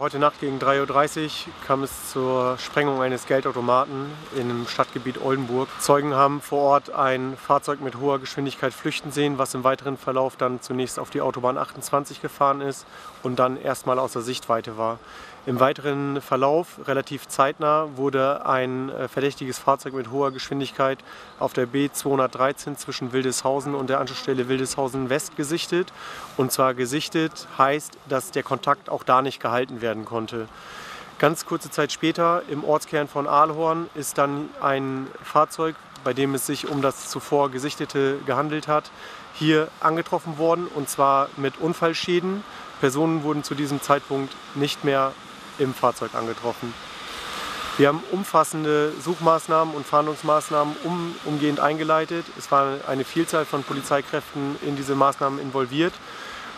Heute Nacht gegen 3.30 Uhr kam es zur Sprengung eines Geldautomaten im Stadtgebiet Oldenburg. Zeugen haben vor Ort ein Fahrzeug mit hoher Geschwindigkeit flüchten sehen, was im weiteren Verlauf dann zunächst auf die Autobahn 28 gefahren ist und dann erstmal außer Sichtweite war. Im weiteren Verlauf, relativ zeitnah, wurde ein äh, verdächtiges Fahrzeug mit hoher Geschwindigkeit auf der B213 zwischen Wildeshausen und der Anschlussstelle Wildeshausen West gesichtet. Und zwar gesichtet heißt, dass der Kontakt auch da nicht gehalten werden konnte. Ganz kurze Zeit später im Ortskern von Aalhorn ist dann ein Fahrzeug, bei dem es sich um das zuvor gesichtete gehandelt hat, hier angetroffen worden und zwar mit Unfallschäden. Personen wurden zu diesem Zeitpunkt nicht mehr im Fahrzeug angetroffen. Wir haben umfassende Suchmaßnahmen und Fahndungsmaßnahmen um, umgehend eingeleitet. Es war eine Vielzahl von Polizeikräften in diese Maßnahmen involviert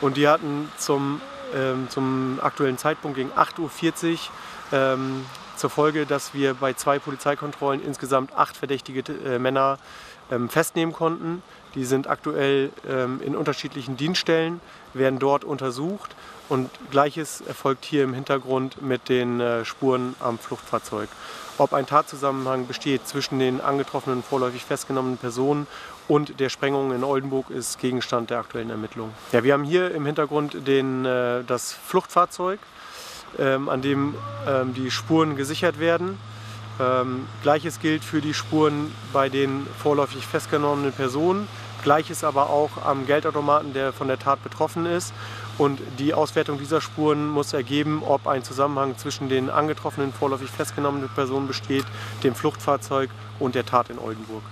und die hatten zum, ähm, zum aktuellen Zeitpunkt gegen 8.40 Uhr ähm, zur Folge, dass wir bei zwei Polizeikontrollen insgesamt acht verdächtige äh, Männer festnehmen konnten. Die sind aktuell ähm, in unterschiedlichen Dienststellen, werden dort untersucht und gleiches erfolgt hier im Hintergrund mit den äh, Spuren am Fluchtfahrzeug. Ob ein Tatzusammenhang besteht zwischen den angetroffenen vorläufig festgenommenen Personen und der Sprengung in Oldenburg ist Gegenstand der aktuellen Ermittlungen. Ja, wir haben hier im Hintergrund den, äh, das Fluchtfahrzeug, ähm, an dem ähm, die Spuren gesichert werden. Ähm, Gleiches gilt für die Spuren bei den vorläufig festgenommenen Personen. Gleiches aber auch am Geldautomaten, der von der Tat betroffen ist. Und die Auswertung dieser Spuren muss ergeben, ob ein Zusammenhang zwischen den angetroffenen vorläufig festgenommenen Personen besteht, dem Fluchtfahrzeug und der Tat in Oldenburg.